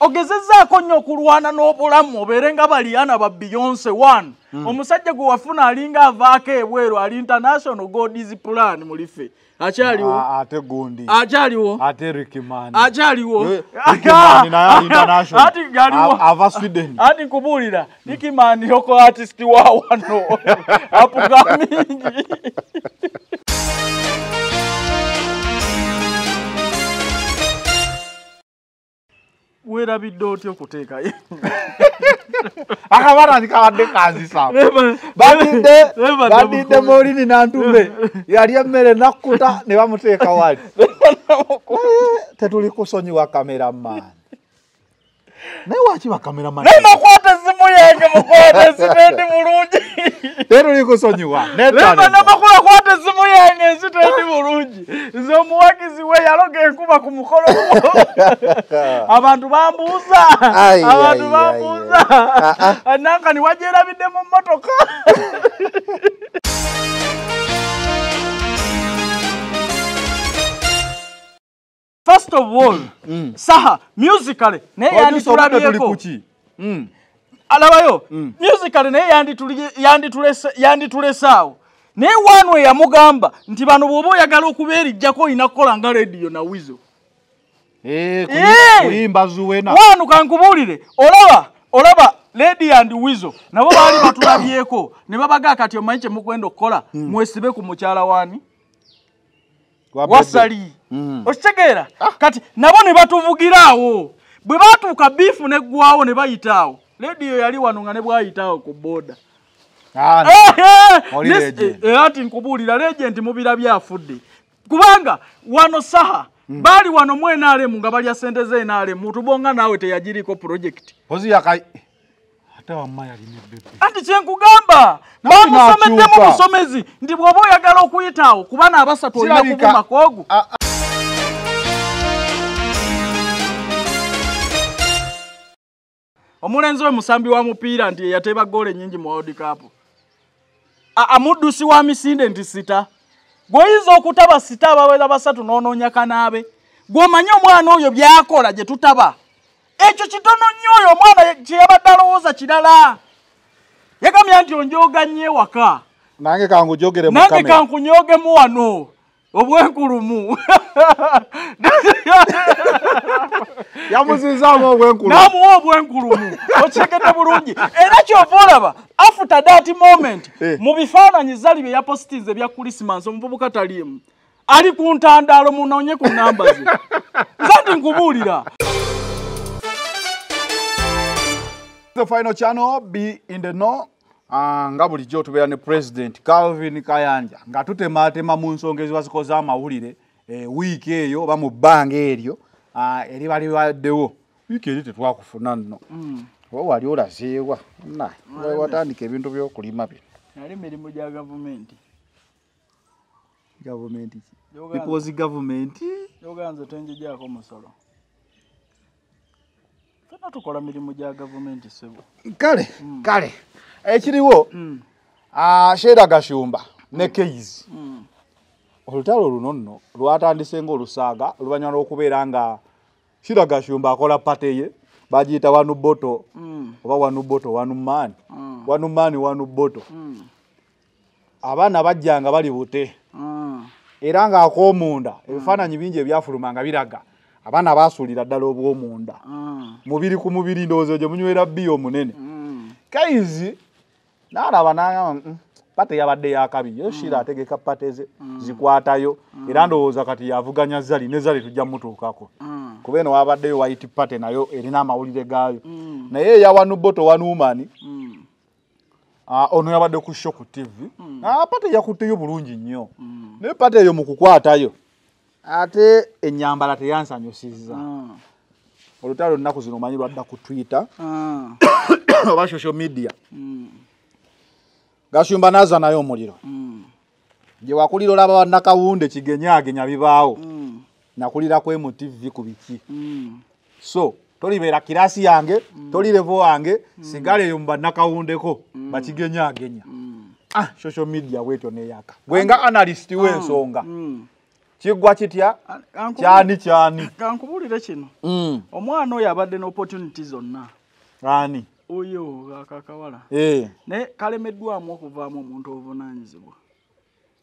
ogezezaako nnyo okulwana n'obulamu obeere nga baliyana ba beyonce one. Omusajja gwe wafuna alinga avaako ebweru ali international godis plan mulife akyaliwo? Ate gundi. Akyaliwo? Ate rikimani akyaliwo? Ati galiwo. Ava sweden. Ati nkubuulira nikimani yoko artist wa wano. Apuga mingi weerabidde otya okuteekayo? Akabana nikabadde kanzisa. Badidde badidde molini nantume yali emmere nakkuta ne bamuteeka wali Eh, tetuli kusonyiwa kameraman naye waki bakameraman naye nakwata essimu yange mukwata esitendi bulungi tetuli kusonyiwa leba namakula kwata essimu yange esitendi bulungi nze omuwagizi we yaloga enkuba ku mukolo abantu bambuuza abantu bambuuza ai, nanka niwagyerabidde mu mmotoka first of all saha musically naye yanditulabyeko kuki alabayo musically naye yandituli- yanditulese- yanditulesaawo naye wanwe yamugamba nti bano bw'oba oyagala okubeerijjako olina kukola nga rediyo na wizo Eh! wanu kankubuulire. Olaba olaba lady and wizo nabo baali batulabyeko ne babaga kati omanyi kyemukwenda okukola mwesibe ku mukyala wani? Wasali. Okitegeera kati nabo ne batuvugiraawo bwe batuuka biifu neggwawo ne bayitaawo lediyo yali wano nga ne bwayitaawo ku booda legend. ati nkubuulira legenti mubirabye afudde kubanga wano saha baali wano mu enaalemu nga balya sente ze enaalemu tubonga naawe teyagiriko ebebe anti kyenkugamba Nasi bamusomeddemu n'akyuka. busomezi nti bw'oba oyagala okuyitaawo kuba naabasatu olina kuvuma koogu omulenzi we musambi wa mupiira nti yateba goolo ennyingi mu world cup. Amuddusi wa misinde nti sita. Gweoyinza okutaba sita abawera basatu n'onoonya kanaabe. Gw'omanyi omwana oyo byakola gye tutaba. Ekyo kitono nnyo oyo omwana kye yabadde alowooza kirala. Yagamya nti onjooga nnyo ewaka. Nange kankunyoogemu wano obwenkulumu. Yamuzinzaamu obwenkulu n'amuwa obwenkulumu. Okyegedde bulungi. Era kyova olaba after that moment Eh. mu bifaananyi zali bye yapositinze ebya krisimansi omuvubuka taliimu. Ali ku ntandaalo munoonye ku namba ze. Nze nti nkubuulira. The final channel be in the know. Ah, nga bulijjo tubeera ne president calvin kayanja nga tutematema mu nsonga eziba zikoze amawulire eh, wiiki eyo oba mu bbanga eryo ah, eriba libaddewo wiiki eri tetwakufuna nno. Oba wali olazeewa? Watandika ebintu byokulima bino. Yali mirimu gya gavumenti. Gavumenti ki? Because gavumenti yoganze tenjigyako musolo. Fena tukola mirimu gya gavumenti sebo. Kale kale ekiriwo ah, sheera gashumba ne keizi olutalo luno nno lwatandise ngaolusaaga oluvannyuma lw'okubeera nga shira gashumba akola pate ye bagiyita wanu boto oba wanu boto wanu maani wanu maani wanu boto abaana bajjanga bali bute. Era ng'akoomunda ebifaananyi bingi ebyafuluma nga biraga abaana baasuulira ddala obw'omunda. Mubiri ku mubiri ndowooza gye munywera bbiya omunene kaizi n'alaba n'agamba "Mm, pate yabadde yakabi yo shira ategeka pate ze zikwatayo. Era ndowooza kati yavuganya zali ne zali tujja mutuukako kuba eno wabaddeyo white pate nayo erina amawulire gaayo. Naye eya wanuboto wanuumani ono yabadde ku show ku tv pate yakutteyo bulungi nnyo. Naye pate eyo mu kukwatayo ate enyambala teyansanyusiza olutalo lunaku zino omanyi lwadda ku twitter. Oba social media gashumba naza naye omuliro gye wakulira olaba bannakawunde kigenyaagenya bibaawo. Nakulira ku mtv ku biki. So tolibeera kirasi yange toli levo wange sigala eyo mu bannakawundeko bakigenyaagenya ah social media bwetyo neyaka. Gwenga analyst w'ensonga kiggwa kitya? An- kankubulire- kyani kyani? Kankubulire kino. Mm. omwana oyo abadde n'opportunity zonna. Ani oyo akakawala. Eh, naye kalemeddwamu okuvaamu omuntu obuvunanyizibwa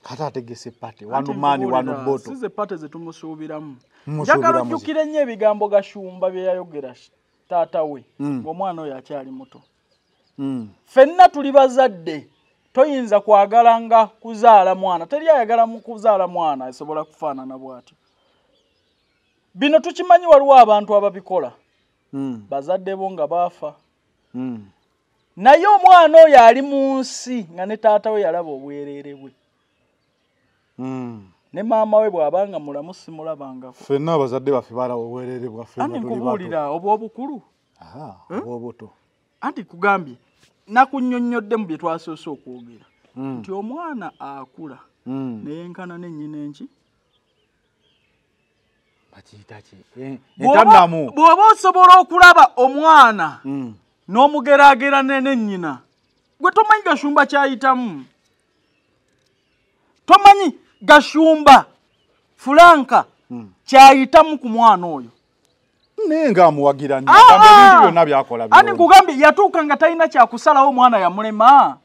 kati ategese pate wano maani wano boto size pate zetumusuubiramu Mumusuubiramu njagala ojjukire nnyo ebigambo gashumba bye yayogera taata we Mm. ng'omwana oyo akyali muto. Mm. ffenna tuli bazadde toyinza kwagala nga kuzaala mwana. Teri ayagala mu kuzaala mwana asobola kufaanana bw'atyo bino tukimanyi waliwo abantu ababikola. Mm. bazadde bo nga baafa. Naye omwana oyo ali mu nsi nga ne taata we yalaba obwereere bwe. Mm. ne maama we bw'abanga mulamu simulabangako ffenna abazadde baffe balaba obwerere bwaffe ani nkubuulira obw'obukulu obwobuto anti kugambye nakunnyonnyodde mu bye twasoose okwogera. Mm. nti omwana akula Mm. neyenkana nennyina enki. Bakiyita ki? Eh, Bw'oba entannamu bw'oba osobola okulaba omwana N'omugeraagerane nennyina gwe tomanyi gashumba kyayitamu? Tomanyi gashumba fulanka Mm. kyayitamu ku mwana oyo. Naye ngaamuwagira nnyo Ah, Agamba ebintu ah. byonna byakola ani nkugambye yatuuka nga talina kyakusalawo omwana yamulema?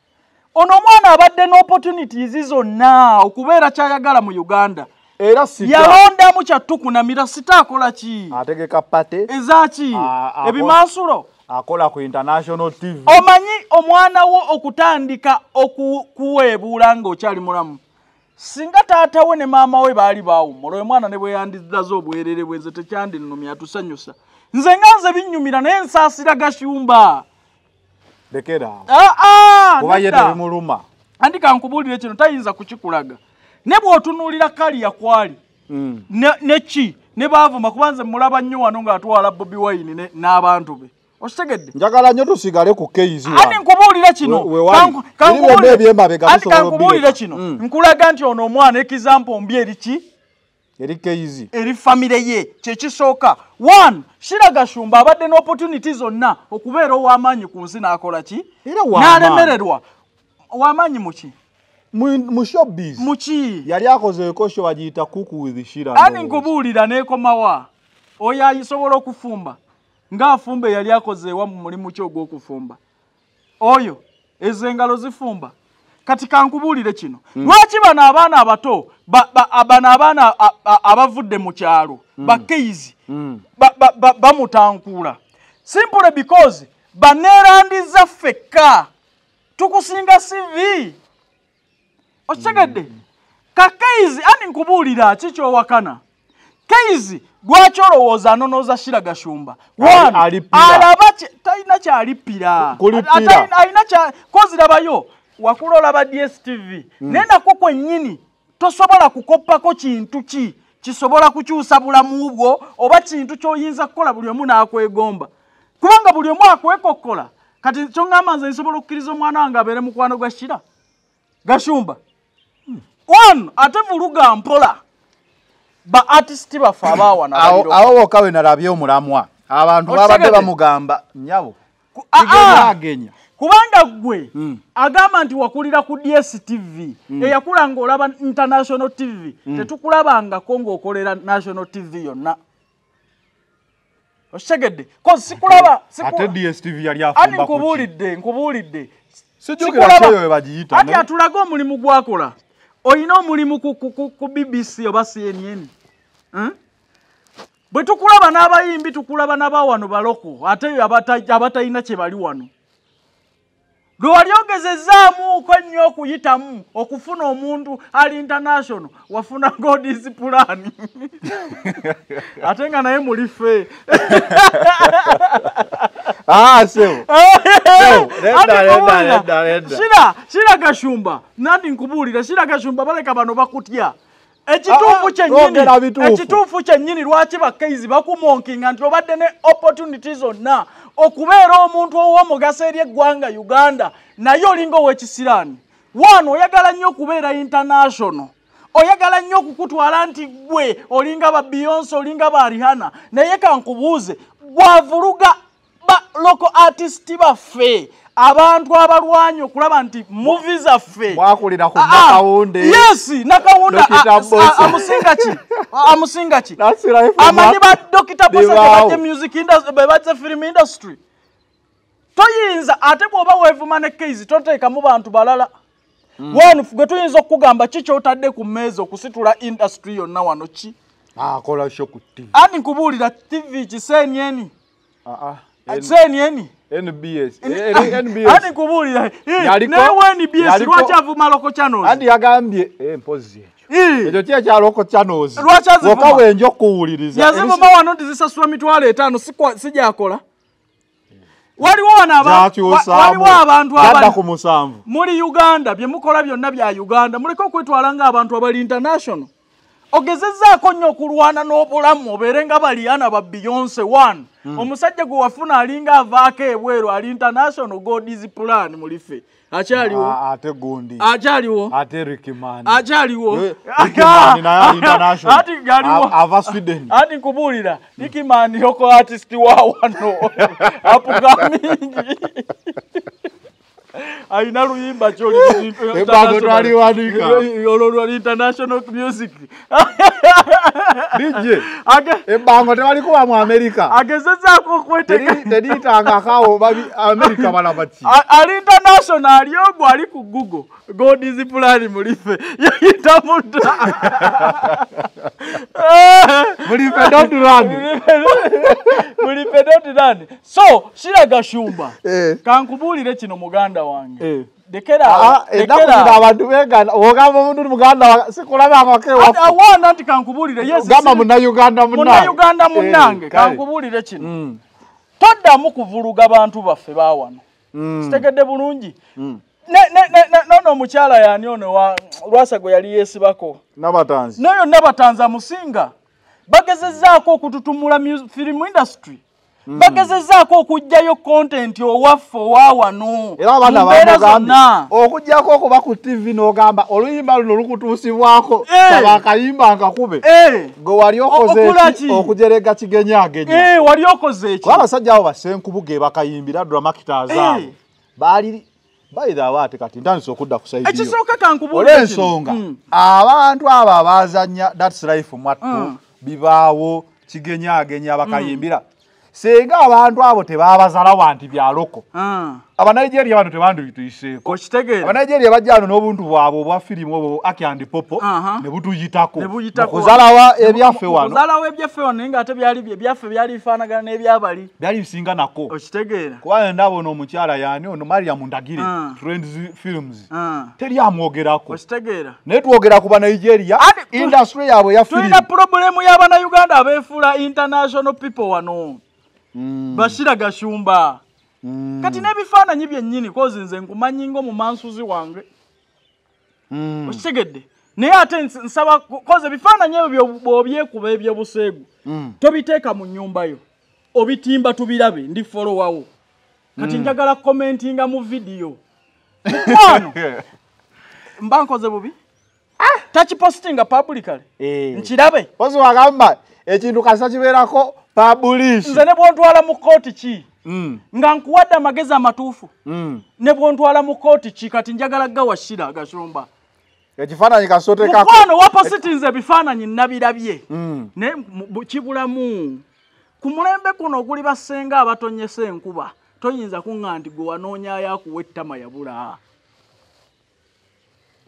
Ono omwana abadde n'opportunities zonna okubeera kyayagala mu uganda. Era yalondamu kyattukunamira sita akola ki? Ategeka pate ezaki Ah, ebimansulo akola ku international tv omanyi omwana wo okutandika okuweebuula ng'okyali mulamu? Singa taata we ne maama we baali baawummula oyo mwana ne bwe yandizaze obwerere bwenze tekyandinumya tusanyusa. Nze nga nze binnyumira naye nsaasira gashumba lekera. Awo Ah, ah, kuba ye nedda. tebimuluma. Andi kankubuulire kino tayinza kukikulaga. Ne bw'otunuulira kaliya kwali Mm. ne- ki? Ne baavuma kuba nze mulaba nnyo wano ng'atwala bobi ne- n'abantu be okitegedde njagala nnyo tusigale ku keizi andi nkubuulire kino? We- we kankubuulire- byonna ebyemabega andi bisobola kankubuulire kino? Mm. nkulaga nti ono omwana ekizampo mbi eri ki? Eri keizi eri famire ye kyekisooka one shira gashumba abadde n'opportunity zonna okubeera ow'amaanyi ku nsi n'akola ki? Era w'amaanyi. n'alemererwa. ow'amaanyi mu ki? Mu showbiz. Mu ki? Yali akozeeko show agiyita kuku with shira ani nkubuulira neekomawa oyo asobola okufumba ng'afumba eyali akozeewa mu mulimu ki ogw'okufumba? Oyo ezo engalo zifumba. Kati kankubuulire kino. Lwaki bano abaana abato ba- ba- bano abaana abavudde mu kyalo bakeizi Mm. ba- ba- ba- bamutankuula? Simply because baneerandiza ffekka. Tukusinga cv okitegedde? Kakeizi ani nkubuulira ki kyowakana keizi lwaki olowooza anonoza shira gashumba? One, alaba kye- talina kyalippira Kulippira. Ata- alina kya kozirabayo wakula olaba dstv naye nakwo kwennyini tosobola kukoppako kintu ki? Kisobola kukyusa bulamu bwo oba kintu ky'oyinza kukola buli omu n'akwegomba? Kubanga buli omu akwekokkola kati kyoŋŋamba nze nsobola okukkiriza omwana wange abeere mukwano gwa shira gashumba. One ate vuluga mpola ba artist baffe abaawana awo baliro. awo wokka we nalabye omulamwa. Abantu babadde bamugamba nyabo ah, ah. agenya. Kubanga gwe Mm. agamba nti wakulira ku dstv eyakula ng'olaba international tv tetukulabangako ng'okolera national tv yonna. Okitegedde? Kozi sikulaba siku- ate dstv yali ani nkubuulidde nkubuulidde. Sikulaba- ati atulage omulimu gwakola olina omulimu ku, ku, ku, ku bbc oba cnn Hmm? bwe tukulaba n'abayimbi tukulaba n'abawano baloko ate abata- abatalina kye bali wano lwe wali ogezezaamuuko ennyo okuyitamu okufuna omuntu ali international wafuna godis pulaani. Ate nga naye muli ffe. Ah, shira gashumba nandi nkubuulira shira gashumba baleka bano bakutya. Ekituufu Ah, kyennyini lwogera bituufu. ekituufu kyennyini lwaki bakeizi bakumonkinga nti obadde ne opportunity zonna okubeera omuntu ow'omugaso eri eggwanga uganda naye olinga ow'ekisiraani wano oyagala nnyo okubeera international. Oyagala nnyo okukutwala nti gwe olinga ba beyonce olinga ba rihana naye kankubuuze bwavuluga ba local artist baffe abantu abalwanyi okulaba nti muvi zaffe. Mwakulira ku Ah, nakawunde. yes nakawunda Dokita a- a- Bosa. amusinga ki? Amusinga ki? Amanyi ba dokita bebajje music industry bebajje film industry? Toyinza ate bw'oba weevuma ne keisi toteekamu bantu balala. Wanu gwe tuyinza okukugamba ki kyotadde ku mmeezi okusitula industry yonna wano ki? Akola sho ku tv ani nkubuulira tv kisenyeni Ah, ah. N- senyeni nbs Eh, eh, ani nbs nkubuulira Yaliko- newe nbs lwaki avuma loko channels. Andi yagambye eh, mpozi ekyo Eh. ekyo ki ekyaloko channels. Lwaki azivuma? wokka bwenja okuwuliriza yazivuma wano nti zisasula mitwalo etaano sikwa- sijakola waliwo wano aba- wa- zakyusaamu waliwo abantu abali ku musanvu. Muli uganda bye mukola byonna bya uganda. Muleke okwetwala ng'abantu abali international ogezezzaako nnyo okulwana n'obulamu obeere nga baliana ba beyonce one. Omusajja gwe wafuna alinga avaako ebweru ali international godis plan mulife akyaliwo? Ate gundi. Akyaliwo? Ate rikimani akyaliwo? Ati galiwo. Ava sweden. Ati nkubuulira nikimani yoko artist wa wano. Apugamingi alina luyimba Ebango twaliwanika. olwo lwa international. music. Dj Age- ebango tebalikuba mu amerika agezezaako okweteka teriyitanga akawo babi amerika balaba ki ali international ali ogwo ali ku google. Godis plan mulife yayita mudda mulife don't run. Mulife dotirani so shiraga shumba Eh. kankubuulire kino muganda wange Eh. Ah, zino lekera abantu begana ogamba omuntu muganda wa- sikulabanga Ati kewafu awaana nti kankubuulire yes gamba munnayuganda munnange Eh, kale. kankubuulire kino toddamu kuvuluga bantu baffe bawano kitegedde bulungi. Ne- ne- ne- ne- nono omukyala yani ono wa- lwasa gwe yali yeesibako? Nabatanzi. Nayo nabatanza musinga bagezezzaako okututumula mu- film industry bagezezzaako okuggyayo content owaffe owa wano. Era abaana bamugambye okugjako okuba ku tv n'ogamba oluyimba luno lukutuusibwako Eh. saba akayimba nkakube Eh, gwe wali okoze okujerega kigenyagenya eh, wali okoze eki? Kuba abasajja abo basenkubuge bakayimbira dramakitazaabo Eh. baali bayirawo ate kati ntandise okudda ku saidi ekisooka kankubuulire olw'ensonga abantu abo abazanya thats life mwattu Mm. bibaawo kigenyagenya bakayimbira singa abantu abo tebabazalawa nti byaloko abanigeria bano tebandituyiseeko. Abanigeria bajja wano n'obuntu bwabwe obwa firimu obwo aki and popo ne butuyitako. Okuzalawa ebyaffe wano. okuzalawo ebyaffe wano naye bye- ebyaffe byali bifaanagana n'ebyabali. Byali bisinga nako. Okitegeera kuba ndaba ono omukyala yani ono mariam ndagire Ah. trends films. Ah, teri amwogerako. Okitegeera naye twogera ku banigeria industry yaabwe ya tulina firimu. pulobulemu y'abannayuganda abeefuula international people wano bashira gashumba. Kati n'ebifaananyi byennyini kozi nze nkumanyi ng'omumansuzi wange. Okitegedde? Naye ate ns- nsaba koze ebifaananyi ebyo byo- bw'obyekuba ebyobuseegu tobiteeka mu nnyumba yo. Obitimba tubirabe ndi folowawo kati njagala komentinga mu vidiyo mukwano mba nkoze bubi? Takipositinga publicly? Nkirabe? Ozi wagamba ekintu kasa kibeerako pabulishi nze ne bwontwala mu kooti ki? Nga nkuwadde amagezi amatuufu. Ne bwontwala mu kooti ki? Kati njagala gawashira gashumba. Ekifaananyi kasotekako mukwano wapositinze ebifaananyi nabirabye naye mu- bu- kibulamu. Ku mulembe guno oguli basenga abatonyesa enkuba. Toyinza kuŋŋa nti gwe wanoonyayo akuwa ettama yabula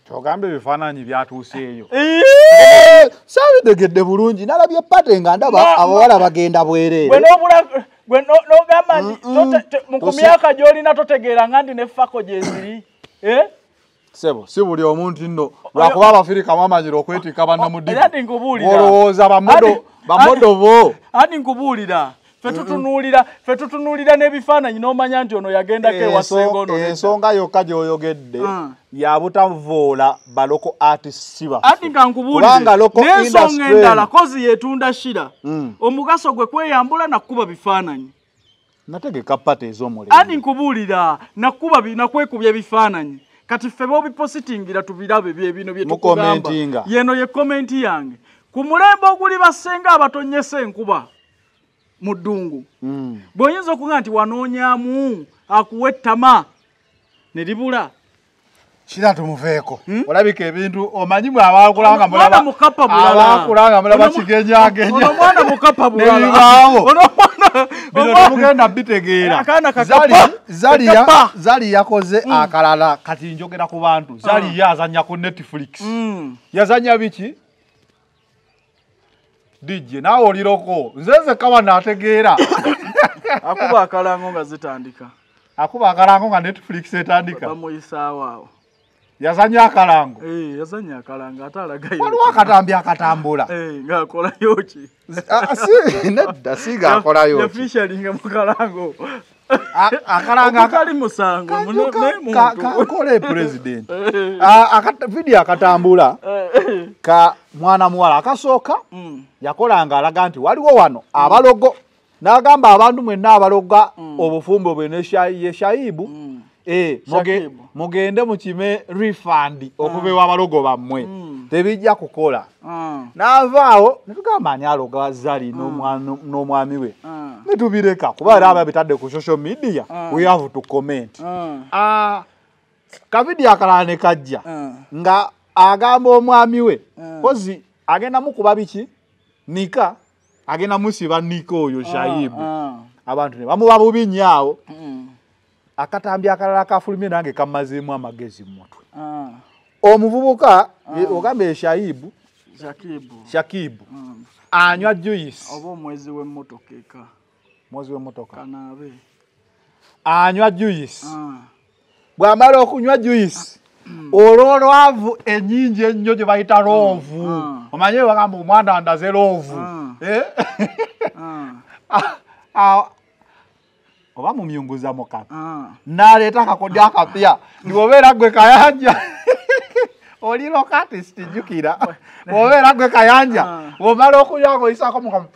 kyogamba ebifaananyi byatuuseeyo. Eeeh! saabidegedde bulungi nalabye pate nga ndaba abawala bagenda bwereere. Gwe nogamba nti ku myaka gy'olina totegeera nga ndi nefako gyeziri Eh? sebo si buli omuntu nno. Lwakuba abafirika mwamanyira okwetika bannamudimu olowooza bamodo bo andi nkubuulira tutunuulira fe tutunuulira n'ebifaananyi n'omanya nti ono yagendako ewasenga ono ensonga yokka gy'oyogedde Mm. yabutavoola baloko ati nga Kubanga local nkubuulire n'ensonga industry endala kozi yeetunda shira. Mm. omugaso gwe kweyambula nakuba bifaananyi. Nategeka pate andi ez'omulembe nkubuulira nakuba bi- nakwekubya bifaananyi kati ffe bobipositingira tubirabe bye bino bye tukugamba. Mukomentinga. yeno ye komenti yange. Ku mulembe oguli basenga abatonyesa enkuba mu ddungu. Mm. bw'oyinza okuga nti wanoonyamu akuwa ettama ne libula. Kira tumuveeko. Olabika ebintu omanyi mwe abakulanga Mwana mukapa bulala. abakulanga mulaba Ono mwa- kigenyagenya ono mwana mukapa bulala. Nebibaawo. ono mwana bino omwana- temugenda bitegeera. Kakapa. Zali- yakoze akalala kati njogera ku bantu. Zali yazanya ku netflix. Mm. yazanya biki dj naawe oliroko nzeze kawa nategeera akuba akalango nga zitandika. Akuba akalango nga netflix etandika. Bamuyisaawo awo. Yazanya akalango. Eh, yazanya akalanga ate alagayo waliwo akatambi akatambula. Eh, ng'akolayo ki Ah, si- nedda siga akolayo ki. yafishalinga mu kalango Akalanga aka- kali musango Kanyo ka- ne ka- kakole president. Akata- vidiyo akatambula. Ka mwana muwala akasooka yakolanga alaga nti waliwo wano abalogo. N'agamba abantu mwenna abaloga obufumbo bwe ne Eh, mugende mukime refund okuva ewa abalogo bammwe. Mm. tebijja kukola. N'avaawo netugamba ani aloga zali n'omwana- n'omwami we? Netubireka kuba era aba bitadde ku social media we have to comment. Ah, kavidiyo akalala ne kajja nga agamba omwami we kozi agenda mukuba biki? Nika agenda musiba nika oyo shayibu abantu ne bamuba bubi nnyo awo akatambi akalala kafulumye nange kamazeemu amagezi mu mutwe. Omuvubuka ye- ogamba ye shayibu shakibu anywa juice. Oba omwezi w'emmotoka eka. Mwezi w'emmotoka. Kanaabe. Anywa juice. Bw'amala okunywa juice olwo olwavu ennyingi ennyo gye bayita loovu. Mm. omanye bagamba omwana ndaze loovu. Mm. Eh? Ah, oba mumyunguza mukama. N'aleeta akakodyo akapya. Niwobeera gwe kayanja. Oli lokatist jjukira bwobeera gwe kayanja. Ah. bwomala okunywa ngaoyisaako mukama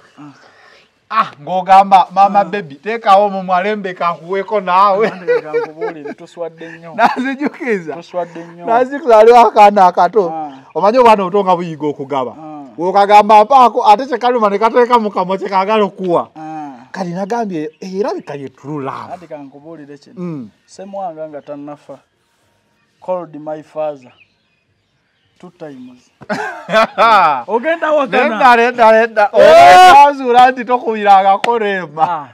ah. Ng'ogamba mama bebi teekawo omumwalembe kankuweeko naawe. Nazijukiza. Nazikuza aliwo akaana akato. Ah. omanyi obwana obuto nga buyiga okugaba. Ah. okagamba mpaako ate kyekaluma ne kateeka mu kamwa kyekagala okuwa. Ah. Kati nagambye erabika ye trulove ati kankubuulire kino. Mm. semwanga nga tannafa. Called my father. Two times. Ogenda wakana? Nedda nedda nedda Eh! ozuula nti tokubiranga kolemba Ah,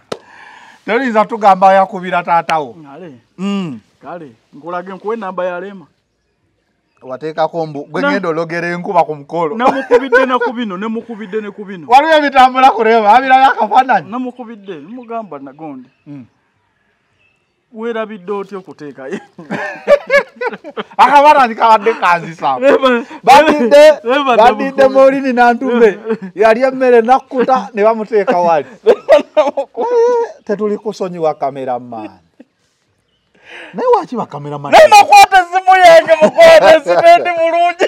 toyinza tugamba yakubira taatawo ngale. Mm. kale nkulage nkuwa enamba yalema wateekako mbu gwe ngenda ologera enkuba ku mukolo. Namukubidde ne ku bino nemukubidde ne ku bino. Waliwo ebitambula kulema abirayo akafaananyi. Namukubidde nemugamba nagondi Mm. weerabidde otya okuteekayo akafaananyi kabadde kanzisa badidde molini nantume yali emmere nakkuta ne bamuteeka wali. Eh, tetuli kusonyiwa kameramaani naye waki bakameramaani nemakwata esimu yange mukwata esitendi bulungi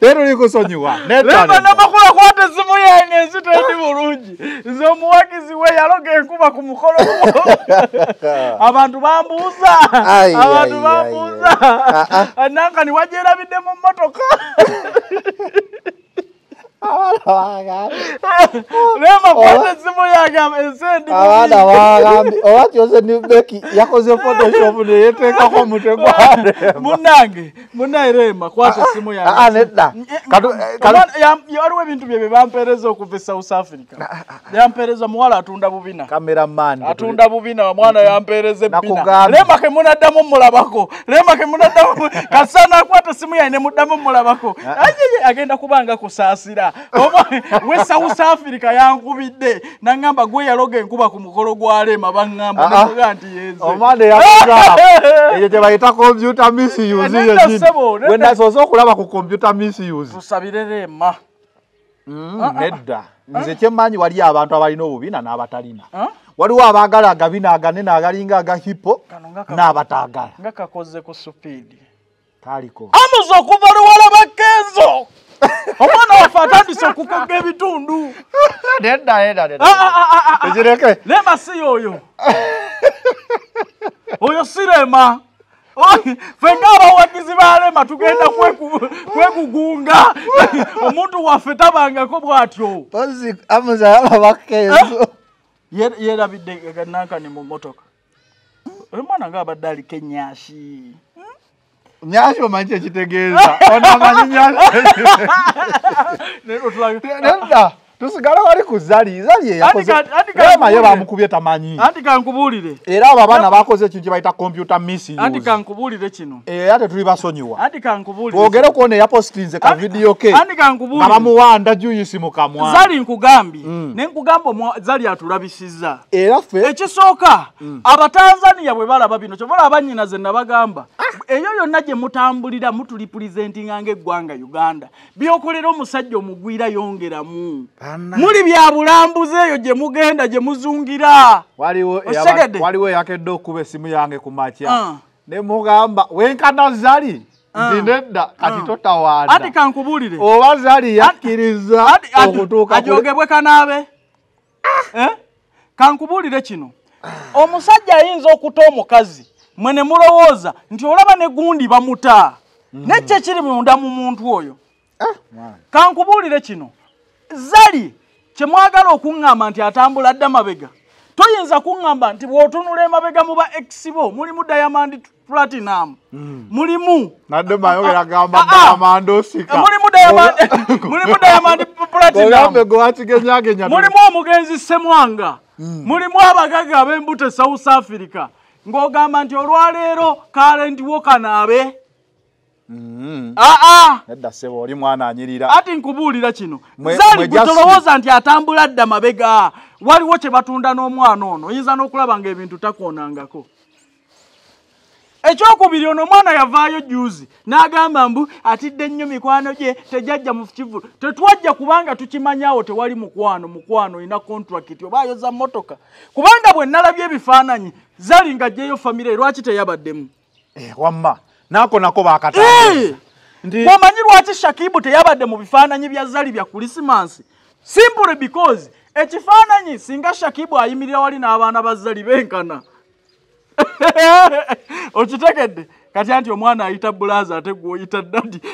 tetuli kusonyiwa leba namakula kwata esimu yange esitendi bulungi nze omuwagizi we yaloga enkuba ku mukolo abantu bambuuza. Abantu bambuuza. ai, nanka niwagyerabidde mu mmotoka abaana bagambye oba kyose ni beki yakoze photoshop neyeteekako omutwe gwale munange munaye rema. Kwata esimu yange Ah, ah, nedda Katu- eh, katu- Omwana- yam- ya- waliwo ebintu byebye bampeereza okuva e south africa. Yampeereza muwala atunda bubina. Kameramaani atunda bubina omwana yampeereza ebbina lema ke munaddamu mulabako. Lema ke munaddamu kasana akwata esimu yange ne muddamu mulabako. Agenda kubanga kusaasira oba we south africa yankubidde. Naŋŋamba gwe yaloga enkuba ku mukolo gwa lema baŋŋamba Ah, ah. nemuga nti yenze. Omwana eyakuza ekyo kye bayita computer misuse Nedda yenyini ssebo, nedda. wendasoose okulaba ku computer misuse. Tusabire lema. Mm, nedda. Nze kyemmanyi wali abantu abalina obubina n'abatalina. Ah? waliwo abaagala agabina aganene agalinga aga hipo n'abataagala. nga kakoze ku supiidi kaliko amuze okuva luwala bakenzo omwana waffe atandise okukoga ebitundu. Nedda nedda nedda Ah, ah, ah, ekireke lema si yoyo. Oyo si lema ffe ng'abawagizi ba lema tugenda kwekugunga. Omuntu waffe tabangako bw'atyo. Pozi amuza yaba bakenzo Ye- yerabidde ganankani mu motoka oyo mwana ngaabadde aliko enyashi nyashi omanyi kyekitegeeza onamanyi nyashi naye otulaga nedda tusigala wali ku zali zali eyakoze Anti ka- anti ka- emaye bamukubye tamanyi. Anti kankubuulire era abo abaana bakoze ekintu kye bayita computer anti misuse kankubuulire kino. Era tetuli basonyiwa. Anti kankubuulire twogere kuona eyapositinze ka Anti- vidiyo ke. anti nga kankubuulire bamuwanda juyisi mu kamwa. Zali nkugambye. Mm. ne nkugamba zali atulabisizza. Era ffe ekisooka abatanzania bwe balaba bino kyovala abanyina ze nabagamba eyo yonna gye mutambulira mutulipulizentinga ng'eggwanga uganda. Byokolera omusajja omugwira yongeramu. Muli bya bulambuzi eyo gye mugenda gye muzungira. Waliwo eyakedde okuba esimu yange ku makya. Ah. ne mugamba wenkana zali nti nedda kati anti totawaanda kankubuulire. Oba zali yakkiriza okutuuka ku- ajogebwe kanaabe? Eh? kankubuulire kino. Omusajja ayinza okuta omukazi mwe ne mulowooza nti olaba ne gundi bamuta. Nekyo kiri munda mu muntu oyo? Ah, mwana. kankubuulire kino zali kyemwagala okuŋŋamba nti atambula dda mabega toyinza kuŋŋamba nti bw'otunula emabega mu ba exbo mulimu diamond platinum mulimu nadde mayogera gamba Ah, ah. mulimu diamond platinum. Mulimu omugenzi semwanga mulimu abagaga ab'embuto south africa. Ng'ogamba nti olwaleero kalentiwo kanaabe. Aa nedda sebo oli mwana anyirira. Ati nkubuulira kino. Zaali mwe gwe just- tolowooza nti atambula dda mabega waliwo kye batunda n'omwana ono. Oyinza n'okulaba ng'ebintu takoonangako. Ekyokubiri ono omwana yavaayo juzi n'agamba mbu atidde ennyo mikwano gye tejajja mu kivulu tetwajja kubanga tukimanyawo tewali mukwano mukwano olina kontrakiti oba ayoza motoka kubanga bwe nalabye ebifaananyi zali nga jjeyo famire lwaki teyabaddemu? Eh, wamma naako nako Eh! bakatangaza nti bw'omanyi lwaki shakibu teyabadde mu bifaananyi bya zali bya krisimansi simple because ekifaananyi singa shakibu ayimirira wali n'abaana ba zali benkana. Okitegedde? Kati anti omwana ayita bulaza ate gweoyita dadi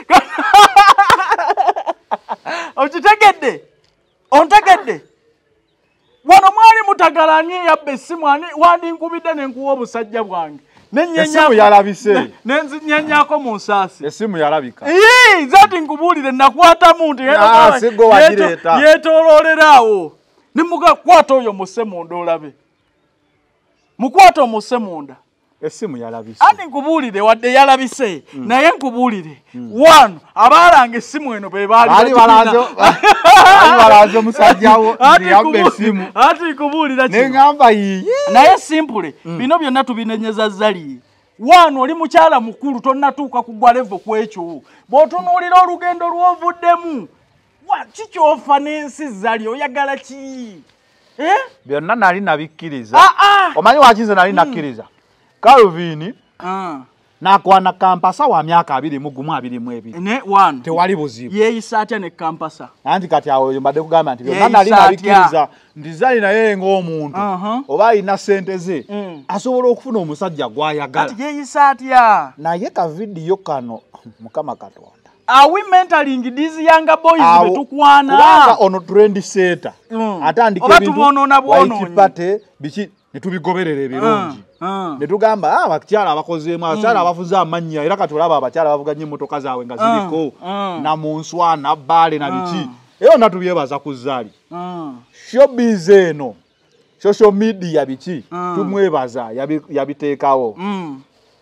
okitegedde? Ontegedde? Wano mwali mutagalanye yabba essimu wandinkubidde nenkuwa obusajja bwange Essimu yalabise. nenzinyanyako mu nsaasi. Esimu yalabika. Ii, zati nkubuulire nakwatamu nti Ah, wagireeta. yetoolooleraawo nemuga kwata oyo musse munda olabe. Mukwata omusse munda esimu yalabise. Anti nkubuulire wadde yalabise. Naye nkubuulire wano abaalanga essimu eno be baali baali bagiina. balanze baali balanze omusajjawo Ati esimu. ati nkubuulira kino. neŋŋamba yiyi naye simpule bino byonna tubinenyeza zali. Wano oli mukyala mukulu tonnatuuka kugwa levo ku ekyo. Bw'otunuulira olugendo lw'ovuddemu kikyofa n'ensi zali? Oyagala ki? Eh? byonna nali nabikkiriza. Ah, ah! omanyi wakinze nali nakkiriza calvin Ah. nakwana kampasa wa myaka abiri mu gumu abiri mu ebiri ne wano tewali buzibu yeeyisa atya ne kampasa anti kati awo mbadde kugamba nti byonna nali nabikkiriza nti zali naye ng'omuntu Aha. oba alina sente ze Mm. asobola okufuna omusajja gw'ayagala ati yeeyisa atya naye kavidiyo kano mukama katonda are we mentoring these younger boys Awo, betukwana kubanga ono trend seeta Mm. atandika Oba ebintu tuboonoona bwonoonyi. waikipate biki netubigoberera ebirungi Ah. Netugamba "Ah, abakyala abakozeemu abakyala abavuze amannya era kati olaba abakyala bavuga nnyo emmotoka zaabwe nga ziriko Mm. namunswa nabbaale na biki. Era onna tubyebaza ku zaali showbiz eno social media biki? Tumwebaza yabi- yabiteekawo.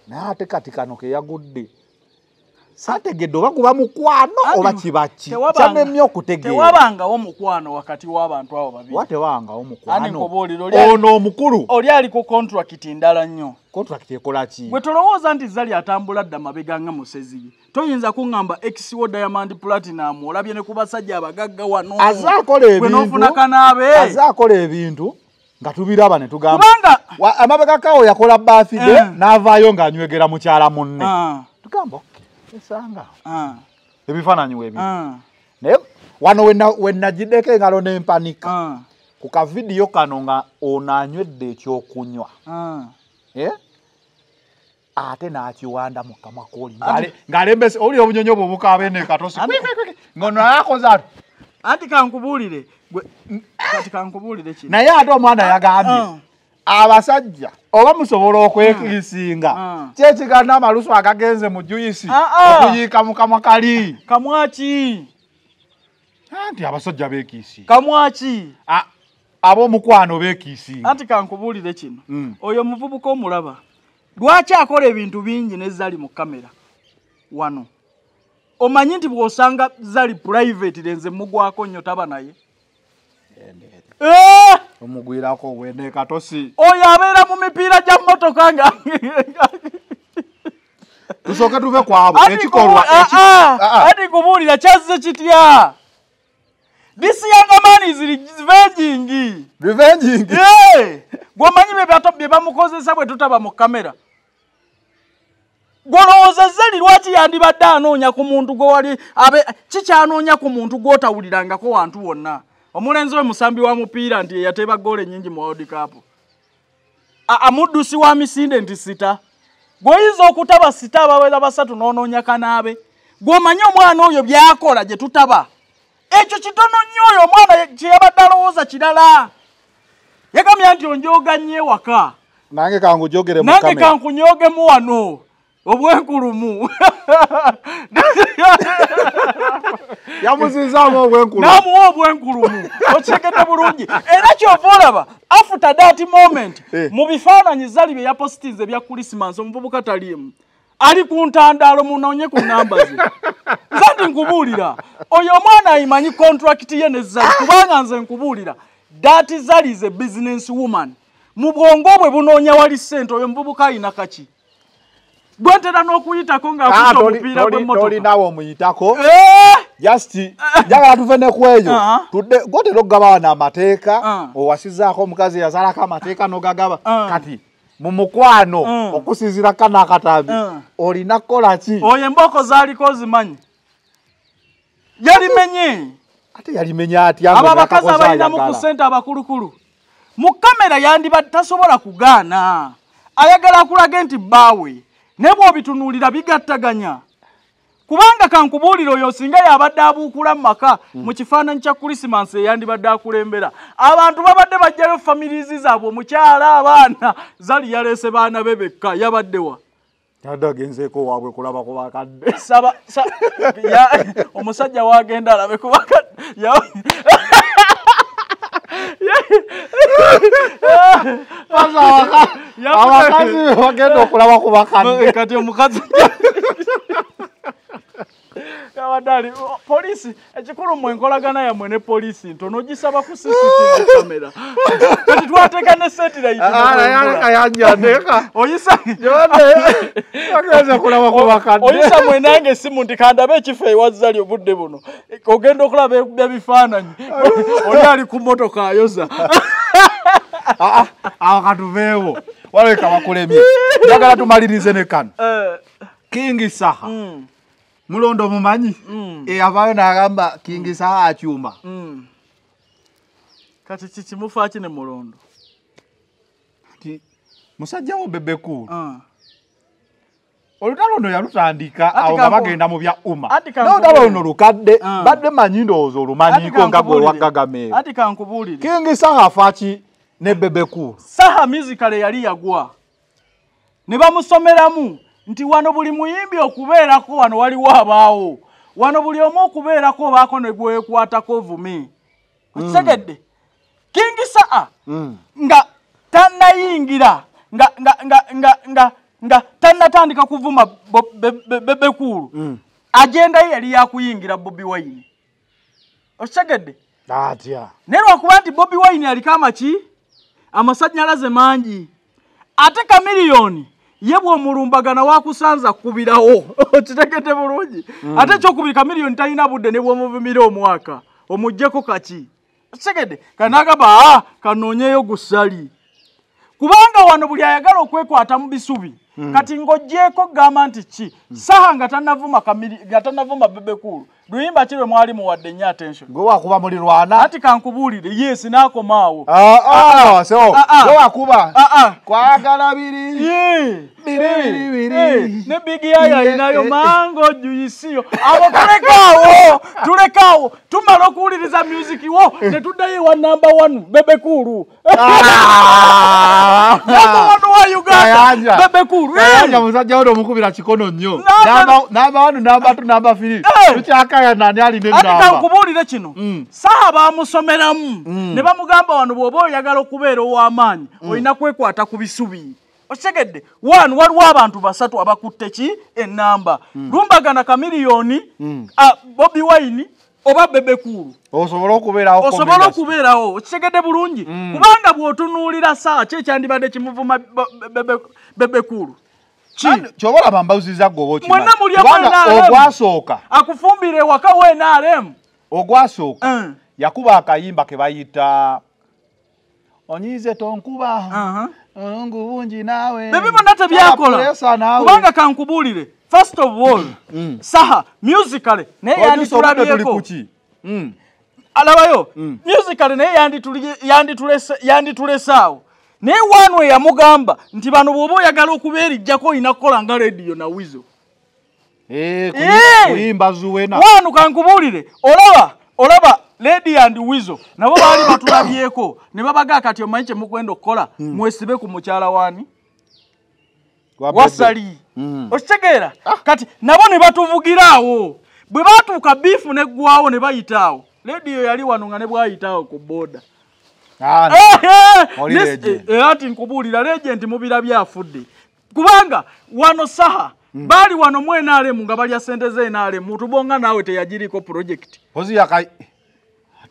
Naye ate kati kano keyagudde sategedde oba kuba mukwano oba kiba ki? tewabanga- kyanemye okutegeera? tewabangawo mukwano wakati w'abantu abo babiri. Oba tewangawo Ani mukwano? Nkoboolero oli- ono omukulu? oli ali ku contract ndala nnyo. Contract ekola ki? Bwe tolowooza nti zali atambula dda mabega nga musezi toyinza kuŋŋamba exiwo diamond platinum olabye ne ku basajja abagagga wano. Aze akola Gwe ebintu n'ofuna kanaabe aze akola ebintu nga tubiraba ne tugamba Wa- amabega kawo yakola bafide Eh. n'avaayo ng'anywegera mukyala munne. Ah, tugamba "Okay, esanga ah, ebifaananyi webi ah, naye wano wenna- wennagiddeko engalo n'empanika. Ah, ku kavidiyo kano nga ono anywedde ekyokunywa. Ah. Eh? ate n'akiwanda mu kamwa kooli Ng'ale- ng'alembese owuli obunyonyi obwo bukaaba ene katosi ngono akoze ati anti kankubuulire. Gwe kati kankubuulire kino. Naye ate omwana yagambye. Ah. Abasajja oba musobola okwekiisinga Ah. kyekigana amalusu agagenze mu juyisi Ah, ah. okuyiika mu kamwa kali. Kamwaki anti abasajja beekiisinga. Kamwaki ab'omukwano beekiisinga. Anti kankubuulire kino. Mm. oyo muvubuka omulaba lwaki akola ebintu bingi ne zali mu kamera? Wano. Omanyi nti bw'osanga zali private lenze mugwako nnyo taba naye! Omugwirako wendeeka tosi oyo abeera mu mipiira gya mmotoka nga tusooke tuve kwabo ekikolwa ati kubuulira kyazze kitya? This younger man is revenging revenging Eh, gwomanyi bye bamukozesa bwe tutaba mu kamera gwolowooza zeri lwaki yandibadde anoonya ku muntu gwe wali abe kikyanoonya ku muntu gw'otawulirangako wantu wonna omulenzi we musambi wa mupiira nti eyateeba goolo ennyingi mu world cup. Amuddusi wa misinde nti sita. Gw'oyinza okutaba sita abawera basatu n'onoonya kanaabe. Gw'omanyi omwana oyo byakola gye tutaba. Ekyo kitono nnyo oyo omwana ye- kye yabadde alowooza kirala. Yagamya nti onjooga nnyo ewaka. Nange kankunyoogemu wano obwenkulumu. Yamuzizaamu obwenkulu n'amuwa obwenkulumu. Okyegedde bulungi. Era kyova olaba after that moment Eh. mu bifaananyi zali bye yapositinze bya krisimansi omuvubuka taliimu. Ali ku ntandaalo munoonye ku namba ze. Nze ndi nkubuulira. Oyo omwana ayimanyi contract ye ne zali kubanga nze nkubuulira. That zali is a business woman. Mu bwongo bwe bunoonya wali ssente oyo muvubuka ayina kaki gwentera n'okuyitako Ah, gw'emmotoka. tolinawo omuyitako. Eh! just njagala tuve ne ku eyo. Ah. tudde gotera okugaba wano amateeka Ah. owasizaako omukazi yazalako amateeka n'ogagaba. Ah. kati mu mukwano okusinziira kana akatambi Ah. olina kukola ki? Oyo emboko zaaliko zimanyi yalimenye? Ate yalimenya atya abo abakazi abalinamu ku ssente abakulukulu mu kamera yandiba tasobola kugaana. Ayagala akulage nti bbaawe naye bw'obitunuulira bigattaganya. Kubanga kankubuulira oyo singa yabadde abuukula mu maka mu kifaananyi kya krisimansi eyandibadde akulembera. Abantu babadde bajjayo famirizi zaabwe omukyala abaana zali yaleese baana be bekka yabaddewa yadde agenzeeko waabwe kulaba ku bakadde. Saba sa, ya, omusajja wagenda alabe kubaka ya, Ya- abakazi be bagenda okulaba ku bakadde kati omukazi yabadde ali. O- poliisi ekikulu mu enkolagana yammwe ne poliisi ntono ogisaba ku cctv kamera kati twateeka ne yaleka setilayiti yanjaneka oyisa agenze kulaba ku bakadde. Oyisa mwenange esimu nti kandabe ekifo ewazali obudde buno. Ogenda okulaba ebya bifaananyi. Oli ali ku motoka ayoza. Ah, ah, awo katuveewo. Waleka bakulemye. Njagala tumalirize ne kano. Eh, kingi saha. Mm, mulondo mumanyi? Mm, eyavaayo n'agamba kingi saha akyuma. Mm. kati kikimufa kine mulondo? Nti musajja wo bebekulu. Ah. olutalo luno yalutandika awo nga bagenda mu bya uma. Ati naye kanku- olutalo luno lukadde Ah. badde manyi ndowooza olumanyiiko nga ati kankubuulire kingi saha afaaki ne bebekulu? Saha musicale yali yagwa. Ne bamusomeramu nti wano buli muyimbi okubeerako wano waliwo abaawo. Wano buli omu okubeerako obaako ne gwekwatako vumi okitegedde? Kingi saa Mm. nga tannayingira nga nga nga nga nga nga tannatandika kuvuma Bo- Be- Be- bebekulu Mm. agenda ye yali yakuyingira bobi wine. Okitegedde? Atya. Naye lwakuba nti bobi wine aliko amaki? Amasanyalaze mangi. Ate kamiliyoni ye bw'omulumbagana wakusanza kubirawo okitegedde bulungi. Ate ekyokubiri kamiliyoni talina budde ne bw'omuvumira omwaka omugjeko kaki? Okitegedde kanagamba a kanoonyeyo gusali. Kubanga wano buli ayagala okwekwata mu bisubi kati ng'ogyeko gamba nti ki? Saha nga tanavuma kamiri nga tanavuma bebekulu. Luyimba ki lwe mwali muwadde nnyo attention gwe wakuba mulirwana ati kankubuulire yes n'akomaawo Ah, ah, Ah, gwe wakuba? Ah. kwagala biri. Eh, eh, ne bigi yaya inayo eh, mango juyisiyo abo tulekaawo tulekaawo tumala okuwuliriza music wo ne tuddayo ewa number one bebekulu Number one wa Kayanja. uganda bebekulu Kayanja musajja wo omukubira kikono nnyo Namba- Namba- namba wanu namba tu namba firi. Tukyakaya nani alina ati enamba kankubuulire kino? Saha bamusomeramu. Ne bamugamba wano bw'oba oyagala okubeera ow'amaanyi olina kwekwata ku bisubi. Okitegedde wanu waliwo abantu basatu abakutte ki? Enamba lumbagana kamiliyoni bobi wine oba bebekulu. Osobola okubeerawo osobola okubeerawo okitegedde bulungi. Kubanga bw'otunuulira sawa ki ekyandibadde kimuvuma Bo- Bebe- bebekulu? Ki? Kyoba olaba mbawuziza gwe oba okimanyi. Mwenna mulya Kubanga mwenna ogwasooka. Akufumbira ewaka wenaremu ogwasooka? Yakuba akayimba ke bayita onyize tonkuba olungu bungi naawe. Bebe bonna tebyakola kubanga kankubuulire first of all saha musically naye Ojusa obudde tuli yanditulabyeko kuki Mm. alabayo musically naye yandituli- yanditulese- yanditulesaawo naye wanwe yamugamba nti bano bw'oba oyagala okuba erijjako olina kukola nga rediyo na wizo Eh, kuyi- Eh. kuyimba zuwena. Wanu kankubuulire. Olaba olaba lady and wizo nabo baali batulabyeko. Ne babaga kati omanyi kye mukwenda okukola? Mwesibe ku mukyala wani. Wasali. Mm. okitegeera kati nabo ne batuvugiraawo. Bwe batuuka biifu neggwawo ne bayitaawo. Lediyo yali wano nga ne bwayitaawo ku booda Ah, eh, ati nkubuulira legenti mubirabye afudde kubanga wano saha baali wano mu enaalemu nga balya sente ze enaalemu tubonga naawe teyagiriko purojekiti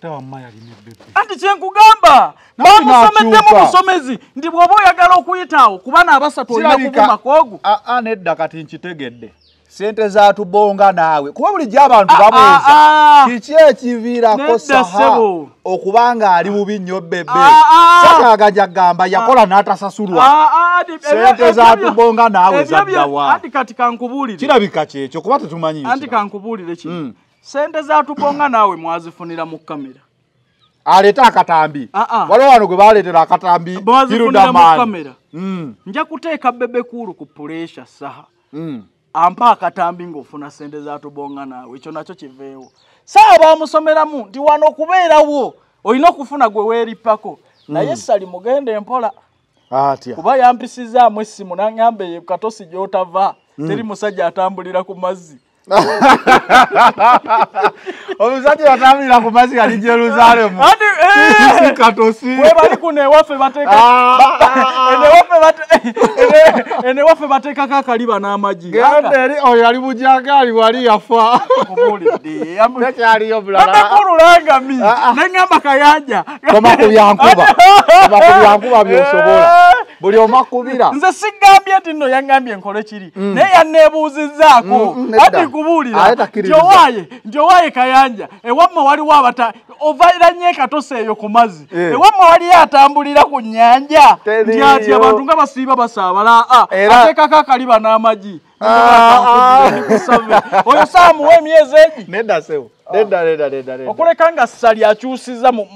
Ate wamma yalina bebe anti kyenkugamba Nasi bamusomeddemu n'akyuka. busomezi ndi bw'oba oyagala okuyitaawo kuba naabasatu olina kuvuma koogu ah, nedda kati nkitegedde sente zatubonga naawe kuba bulijjo abantu babweza ah, ah. kiki ekiviirako saha ssebo. okubanga ali bubi nnyo bebe Ah, ah. sakagaja gamba yakola n'atasasulwa Sente zatubonga naawe zaddawa. kirabika kyekyo kuba tetumanyi anti kankubuulire kino Mm. Sente zatubonga naawe mwazifunira mu kamera aleete akatambi. Ah, ah. waliwo wano gwe baleetera akatambi mwazifunira mu Hilda Man. kamera Mm, nja kuteeka bebekulu ku puresha saha mm. ampa akatambi ng'ofuna sente zatubonga naawe. Ekyo nakyo kiveewo. Saawa bamusomeramu nti wano okubeerawo olina okufuna gwe weerippako naye sali mugende empola kuba yampisizaamu essimu naŋŋamba eyo katosi gy'otava. Teri musajja atambulira ku mazzi omusajja yatambulira ku mazzi gali eh, katosi. We bali kuno ewaffe bateeka ewaffe ene- eno ewaffe bateekako akaliba n'amagi. Genda eri oyo ali mujangaali wali yafa. Tekyaliyo bulala. Batekululangami Ah, ah. neŋŋamba kayanja. Koma ku byankuba. Koma ku byankuba byosobola. Buli omu akubira. Nze sigambye nti nno yaŋŋambye nkole kiri. Naye yanneebuuzizzaako Mm, nedda. ati kubuulira Aye nti takkiririza. owaaye nti owaaye kayanja ewamma waliwo abata ovaira nnyo ekatosa eyo ku mazzi. Eh. ewamma waliyo atambulira ku nnyanja. Nti ati abantu nga basiiba basaabala Era- n'amagi. Ah, ah. kusave oyo saamuwa emyezi egi nedda sewo. Nedda nedda nedda nedda. Okuleka nga sali akyusiza mu-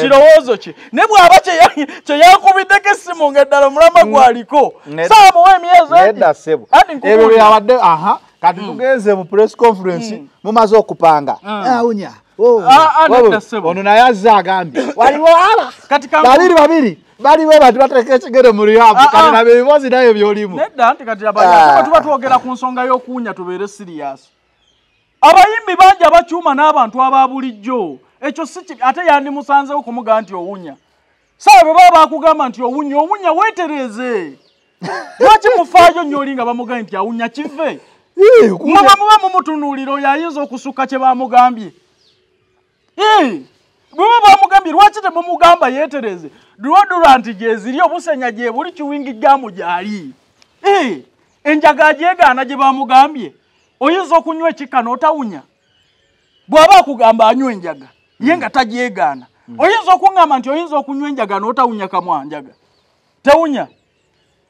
kirowoozo kye. Ne bw'aba kye ya- kye yakubiddeko essimu ng'eddala omulama gwaliko. Nedda. saamuwa emyezi nedda sebo ebyo byabadde aha kati tugenze mu press conference mumaze okupanga. Awunya Ah, ah, ono naye azze agambye waliwo kangu- babiri. Babiri baliwo bati bateeka ekigere mu ryabu Ah, kati nabyo ebibozi nayo byolimu. Nedda nti kati abayimbi tuba twogera ku nsonga y'okuwunya tubeere siriyasi abayimbi bangi abakyuma n'abantu aba bulijjo. Ekyo si ate yandimusanzewo kumugaa nti owunya. Saawe bwe baba bakugamba nti owunya owunya weetereeze lwaki mufaayo nnyo oli nga bamugambye nti awunya kive? Muba muba mumutunuulira oyo ayinza okusukka kye bamugambye bwe bamugambye lwaki temumugamba yeetereze? Duwadura gyeziri obusenya gye buli kiwingigamu gyali. Eh, enjaga agyegaana gye bamugambye. Oyinza okunywa ekikka n'otawunya? Bw'aba akugamba anywa enjaga ye nga tagyegaana. Oyinza okuŋŋamba nti oyinza okunywa enjaga n'otawunya kamwa njaga? Tewunya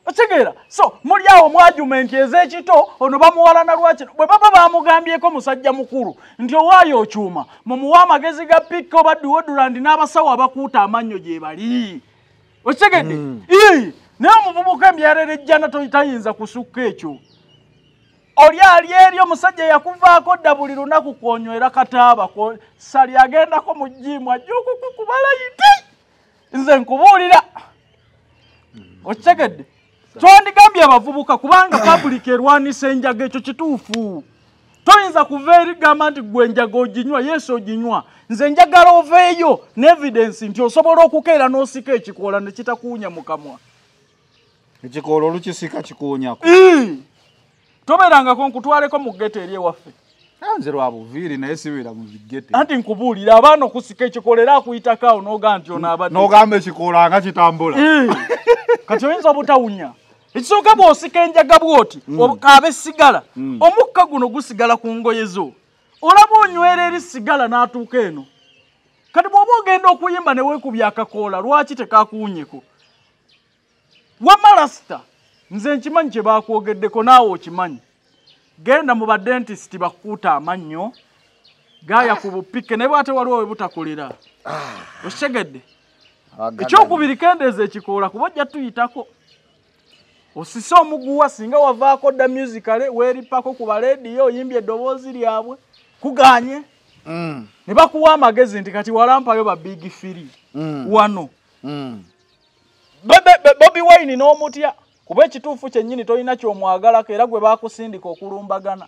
otegeera so muli awo mu argument ez'ekito ono bamuwalana lwakino bwe baba bamugambyeko musajja mukulu nti owaayo okyuma mumuwa amagezi ga pik oba duwoduland n'abasawo abakuuta amannyo gye bali. Okitegedde? Ii naye omuvubuka embyalero ejjana tayinza kusukka ekyo. Oli ali eri omusajja yakuvaako dda buli lunaku kwonywera kataaba ko- sali agendako mu jimu ajja okukukubala iti nze nkubuulira. Okitegedde kyondigambye abavubuka kubanga public erwanisa enjaga ekyo kituufu. Toyinza kuva eri gamba nti gwe enjaga oginywa yesu oginywa. Nze njagala oveeyo ne evidence nti osobola okukeera n'osika ekikoola ne kitakuunya mu kamwa. Ekikoola olukisika kikuunyako. Tobeerangako nkutwaleko mu geto eri ewaffe. Nze lwa buviiri naye sibeera mu bigete anti nkubuulira abaana okusika ekikoola era akuyitako awo n'ogaa nti ono abadde. n'ogamba ekikoola nga kitambula. Kati oyinza obutawunya ekisooka bw'osika enjaga bw'oti okaaba esigala omukka guno gusigala ku ngoye zo. Olaba onywera eri sigala n'atuuka eno. Kati bw'oba ogenda okuyimba ne weekubya akakoola lwaki tekakuwunyeko? Wamalasita nze nkimanyi kye bakwogeddeko naawe okimanyi. Genda mu badentisiti bakukuuta amannyo gaaya ku bupike naye bwate waliwo we butakolera. Okitegedde? Ekyokubiri kendeeza ekikoola kuba ojja tuyitako osise omuguwa singa wavaako dda musicale weeripako ku baleediyo oyimbye eddoboozi lyabwe kuganye. Ne bakuwa amagezi nti kati walampayo ba big firi wano. Be- be- be- bobi wine n'omutya kuba ekituufu kyennyini tolina kyomwagalako era gwe baakusindika okulumbagana.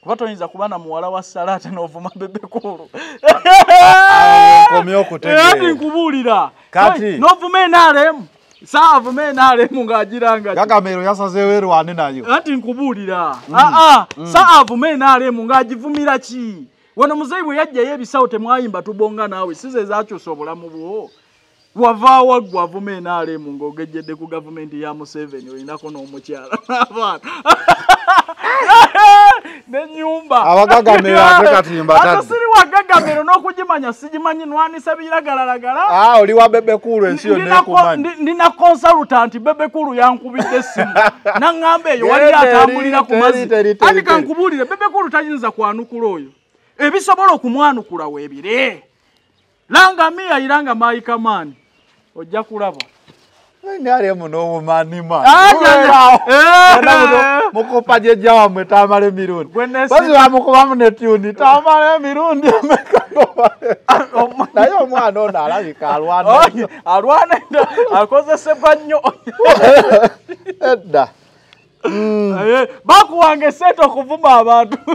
Kuba toyinza kuba na muwala wa salaate n'ovuma bebekulu nkubuulira Kati- n'ovuma enaalemu saavuma enaalemu ng'agiranga gagamero yasazeewo erwane nayo. Anti nkubuulira. Aa saavuma enaalemu ng'agivumira ki? Wano muzeyi bwe yajjayo ebisawo temwayimba tubonga naawe size ezakyusa obulamu bwo wavaawa ggwe avuma enaalemu ng'ogejjedde ku gavumenti ya museveni olinako n'omukyala. N'abaana n'ennyumba Abagagamiro ate kati mbatadde. ate siri wagagamiro n'okugimanya sigimanyi nwanisa biragalalagala Ah, oli wa bebekulu ensi yonna Ndina ko- ekumanyi ndi- ndina consultant bebekulu yankubidde essimu. Naŋŋamba eyo wali atambulira ku mazzi. teri. kankubuulire bebekulu tayinza kwanukula oyo. Ebisobola okumwanukula weebire. Langa miya iranga maikamaani ojja kulaba. Nalemu n'obumanima Ah. Eh. Mukupa gyejja wammwe tamala emirundi. Bazi bamukubamu netuni tamala emirundi. Naye omwana ono alabika alwana alwana akozesebwa nnyo. Edda. Eh, bakuwanga esente okuvuma abantu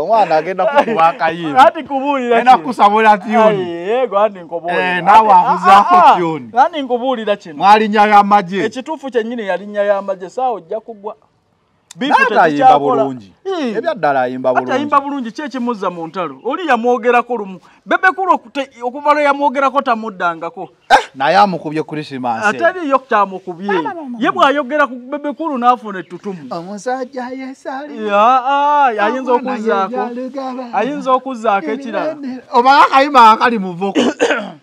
omwana agenda kukuba akayimba ati kubuulira ena ki? kusabula tyuni yego andi nkubuulira. Eh, naawe avuzaako Ah, ah, tune. andi nkubuulira kino. Mwalinya y'amagye ekituufu kyennyini yalinnya y'amagye saawa ojja kugwa. Naate ayimba bulungi. Ebyaddala ayimba bulungi. atayimba bulungi ki ekimuzza mu ntalo oli yamwogerako lumu. Bebekulu okute- okuva lwe yamwogerako tamuddangako naye amukubye krisimansi ataliyo kyamukubye ye bw'ayogera ku bebekulu n'afuna ettutumu. Omusajja yesali Ya, ah, ayinza okuzzaako ayinza okuzzaako ekirala. Obaga akayimba akali muvoko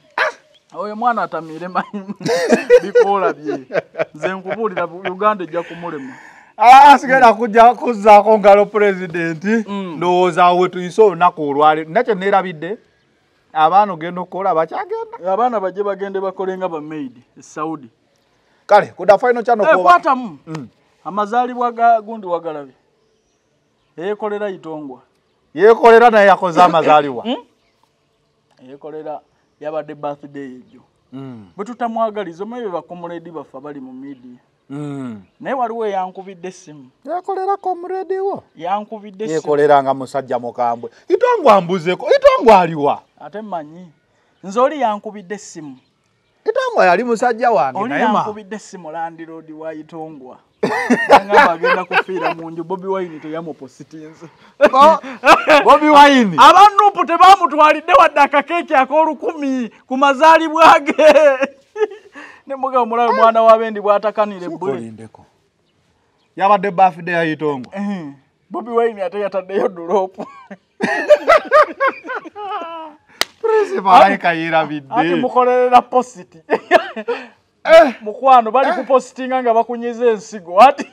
oyo mwana atamiire manyi bikoola bye. Nze nkubuulira uganda ejja kumulema. Asigenda kujja kuzzaako ngalo pulezidenti Mm. ndowooza awo wetuyise olunaku olwali. Nakyo neerabidde abaana ogenda okukola bakyagenda abaana bajje bagende bakole nga bamaidi esaudi kale kuda final kyano Eh, kuba kwatamu Mm. amazaalibwa ga gundi wagalabe eyekolera itongwa yeekolera naye yakoze amazaalibwa Mm. eyekolera yabadde birthday ejo Mm. bwe tutamwagaliza omanyi be bakomuledi baffe abali mu midiya. Naye waliwo eyankubidde essimu. Yeekolera komurediwo yankubidde essimu. Yeekolera nga musajja mukambwe. Itongwa ambuzeko itongwa aliwa ate mmanyi nze oli yankubidde essimu. Itongwa yali musajja wange oli yankubidde essimu landiroodi wa itongwa agamba agenda kufiira mu nju bobi wine teyamupositinze bobi wine. Abanupu tebamutwalidde wadde akakeeki ak'olukumi ku mazaalibwa ge ne mugabo mulabe mwana w'abendi bw'atakanire bwe kolindeko yabadde bafide ya itongwa Eh, bobi wine ate yataddeyo dulopu. Principal ayika ati yeerabidde mukolerera positi. Mukwano bali kupositinga nga bakunyiza ensigo. Ati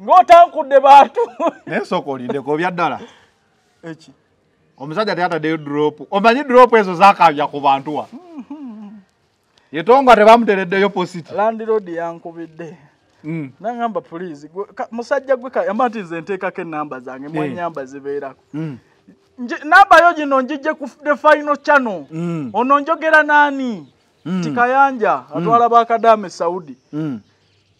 ng'otankudde bantu. Naye sooka olindeko bya ddala. Eki? Omusajja teyataddeyo drop omanyi drop ezo zakabya ku bantu wa yetonga tebamutereddeyo positi. Landiroodi yankubidde. Mm. nagamba pulizi musajja gwe yamba nti nze nteekako enamba zange mu Eh. zibeerako. Mm. Namba yo gino njijje ku the final channel. Mm. ono njogera naani tikayanja atwala bakadaame saudi. Mm.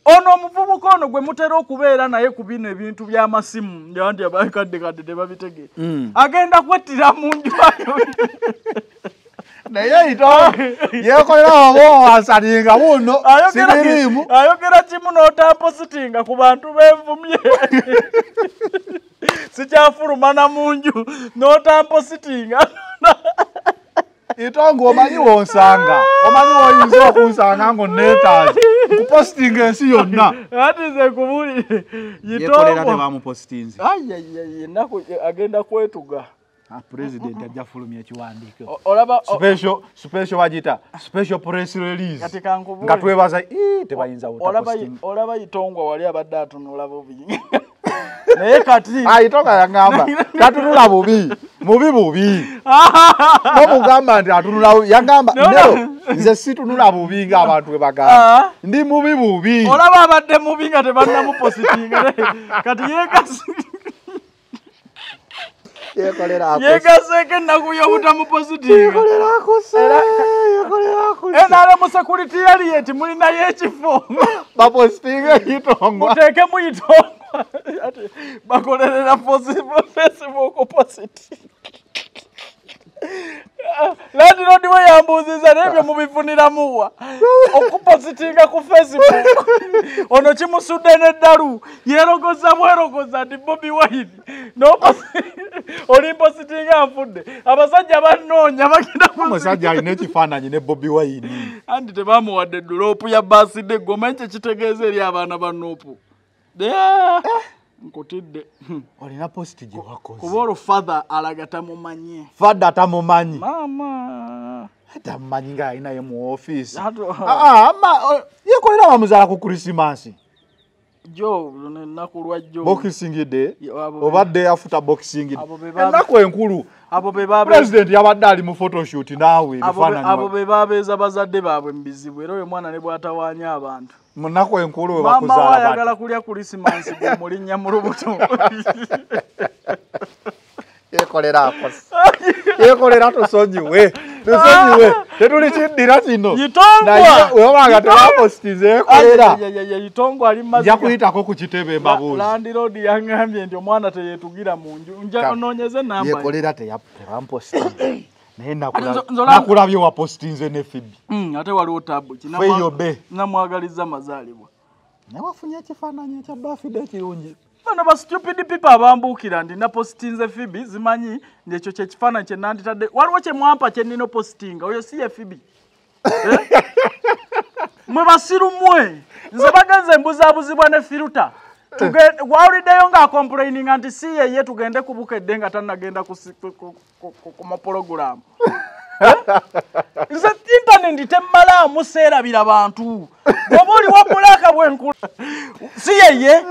ono omuvubuka ono gwe mutera okubeera naye ku bino ebintu by'amasimu nja nti abakadde kadde tebabitegeera agenda kwettira mu nju ayo naye ito yekolera wabowasalinga buno ayogera sibiriimu ayogera kimu n'otampositinga ku bantu b'envumye sikyafulumana mu nju n'otampositinga ito ng'omanyi wonsanga omanyi woyinza okunsanga ngaoneetaazi kupositinga ensi yonna ati nze kubulire yekolera yitongo tebamupositinze enaku agenda kwetuga pulezidenti ajja fulumya ekiwandiiko. Olaba special special bagita special press release. Kati kankubule nga twebaza "Ii, tebayinza olaba butapositinga olaba yitongwa wali abadde atunula bubi. Naye kati ayitoka yagamba tatunula bubi mubi bubi. Nomugamba nti atunula bubi yagamba No, nze situnula bubi ng'abantu bwe bagamba. Ah. ndi mubi bubi. Olaba abadde mubi nga tebannamupositinga. Kati yegasi yegaseeko ennaku y'obutamupositinga enale mu security aliyeti mulinayo ekifo bapositinga ekitongwa muteeke muyitongwa bakolerera facebook posit landirodi we yambuuziza naye bye mubifuniramuwa okupositinga ku facebook. Ono kimusudde neddalu yerogoza bwerogoza nti bobi wine. Olimpositinga nfudde abasajja bannoonya bagenda ku omusajja alina ekifaananyi ne bobi wayini anti tebamuwadde duloopu ya basidde goma ekyo kitegeeza eri abaana ba nuupu nkutidde. Olina positi gye wakoze. kuba olwo father alaga tamumanye. Fadde atamumanyi. Maama tamumanyi ng'alinaye mu ofiisi Ah, ama yekolera bamuzaala ku krisimansi jo luno ennaku lwa jo. Boxing day? Abo oba day after boxing day. Abo be ba- ennaku enkulu. Abo be babe- president yabadde ali mu photoshoot naawe abo abo ebifaananyi. be babeeza bazadde baabwe mu bizibu era oyo mwana ne bwatawaanya abantu mu nnaku enkulu we maama ayagala kulya krisimansi gwe mulinnya mu lubuto. Yekolera akoze yekolera tusonyiwe tusonyiwe. Tetuli kiddira kino. Yitongwa! webanga tebapositize yekolera yitongo ali nja kuyitako ku kitebe embabuuzi landiroodi yaŋŋambye nti omwana teyeetugira mu nju. Nja onoonyeze namba. Ye. yekolera tebampositinze naye nakulabye wapositinze ne fibi Mm, ate waliwo tabu ki Feyobe. namwagaliza amazaalibwa naye wafunye ekifaananyi ekya bafide ekirungi. Bano ba stupid people abambuukira ndi napositinze fibi zimanyi nti kyekifaananyi kye nanditadde waliwo kye mwampa kye nnina opositinga oyo si ye fibi Eh? mwe basiru mmwe. Nze bagenze mbuzaabuzibwa ne firuta wawuliddeyo ng'akomplaininga nti si yeye tugende ku bukedde nga tannagenda ku si- ku- ku- ku- ku mapologulaamu nze intaneti temmalaamu seerabira bantu. Bwoba oliwo bulaaka bwenkula si yeye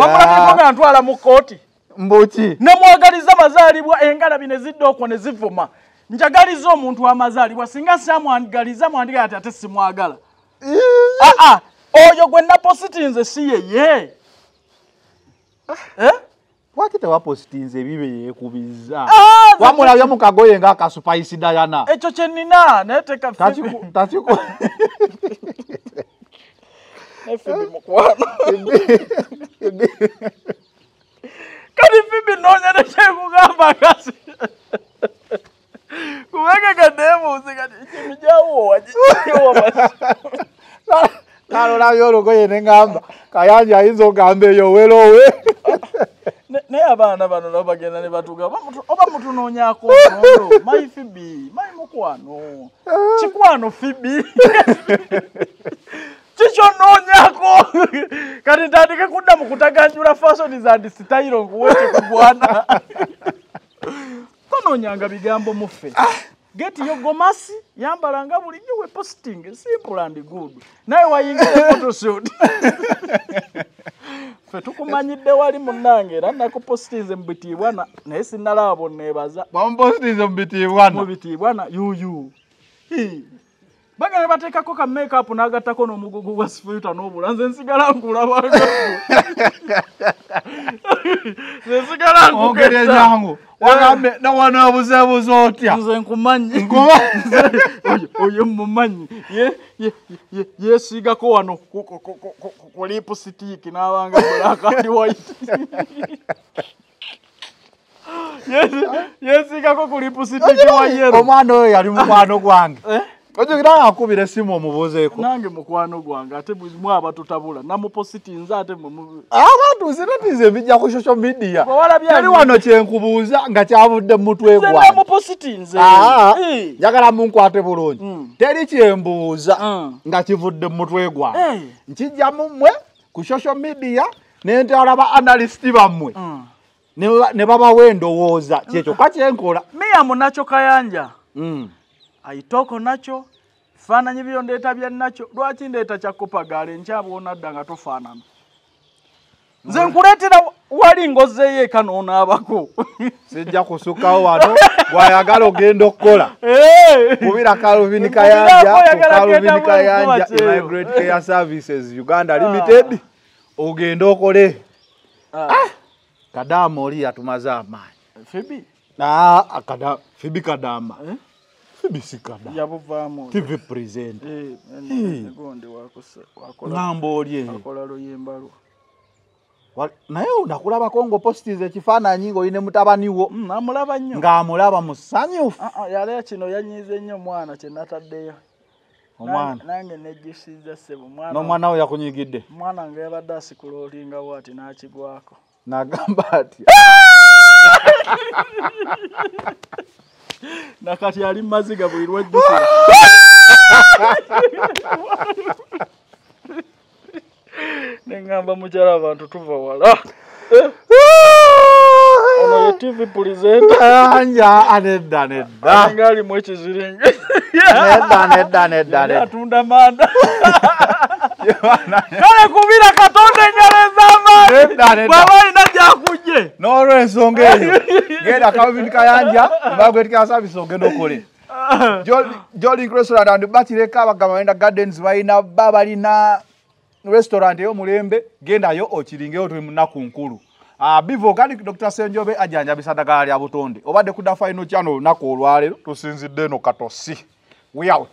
wamulabiriko nga ntwala mu kooti mbuki nemwagaliza amazaalibwa engalabi ne zidda okwo ne zivuma. Njagaliza omuntu amazaalibwa singa samwagaliza mwandika ati ate simwagala aa oyo gwe napositinze si yeye? Lwaki tewapositinze ebibe yeekubiza Ah, nze- wamulabye mu kagoye ng'akasupayisi dayana ekyo kye nnina naye teka Takiku- takiku- fibi mukwano. Kati fibi noonya nekyekugamba kasi kubanga gaddeebuuzi kati ekintu gyawowa giwowa kalolabye olugoye neŋŋamba kayanja ayinza ogamba eyo werowe Ne- naye abaana bano nabo bagenda ne batuga oba mutu- oba mutunoonyako nondo mayi fibi mayi mukwano. Kikwano fibi kikyonoonyako kati ntandike kudda mu kutaganjula fasoni zandi sitayiro nkuweekye kugwana tonoonyanga bigambo muffe. Get your gomasi yambala nga bulijjo we posting simple and good. Naye wayingira photoshoot fe tukumanyidde wali munnange era nakupostinze mu bitiibwana naye sinnalaba bonneebaza bamupositize mu mu bitiibwana bitiibwana yuyu Baga ne bateekako ka makeup n'agattako n'omugugu gwa sifuuta n'obula. Nze nsigala nkulabanga nze nsigala jangu. Wagambe nawano obuzeebuze otya? Nze nkumanyi. Oyo- mumanyi Ye- ye- ye- yeesiigako wano ku- lipusitiiki n'abanga black and white. Yeesi- yeesiigako ku lipusitiiki wa yero omwana oyo yali mukwano gwange. Eh? Ojukira nga akubira essimu omubuuzeeko nange mukwano gwange ate mwe abatutabula namupositinze ate mwe mu- abantu zinatize bijja ku social media teri ani? wano kyenkubuuza nga kyavudde mu mutwe nze gwange namupositinze Ah, Eh. njagala munkwate bulungi Mm. teri kyembuuza Mm. nga kivudde mu mutwe gwange Eh. nkijja mu mmwe ku social media ne ntwala ba analyst bammwe Mm. ne ba- ne babawa endowooza kyekyokka kyenkola miyamu nakyo kayanja Aitoko nakyo bifaananyi byo ndeeta bya nakyo. Lwaki ndeeta kyakopagaala enkyabwonadda nga tofaanana. Nze nkuleetera wali ngozeeyo eka noonaabako sijja kusukkawo wano gwayagala ogenda okukola. Kubira Calvin Kayanja Calvin Kayanja. Immigrant Care Services Uganda Limited ogenda okole. Kadama oli yatumaze amaanyi. Fibi? Ah, Kadama yabuvaamu TV wakola ngamba oli eyo wakola luyimbalwa Wa- naye nakulabako ng'opositiza ekifaananyi ng'olina mutabani wo. Mm, amulaba nnyo. Ng'amulaba musanyufu. Ah, ah, yaleya kino yanyiize nnyo omwana kye nataddeyo. Omwana. Nange nejjusiza ssebo omwana n'omwana we yakunyigidde omwana nga yabadde asikula olingawo ati n'akigwako. Nagamba ati nakati ali mumaziga buli lwajjukira neŋŋamba mukyala abantu tuva wala. Ono ye tv pulizenta anja anedda nedda. Nga alimu ekiziringa nedda nedda nedda atunda manda. Kale kubira katonda Nedda, nedda. Bw'aba alina gyakujje n'olwensonga eyo. Genda Calvin Kayanja bagwetikira service ogenda okole Jolink restaurant and bakireka abagamba balina gardens balina ba balina restaurant ey'omulembe gendayo okiringeyo tuli munaku nkulu. Uh, bivo kandi dr. Senjobe ajanjabisa ddagala lya butonde obadde kudda final channel olunaku olwaleero tusinzidde eno katosi. We out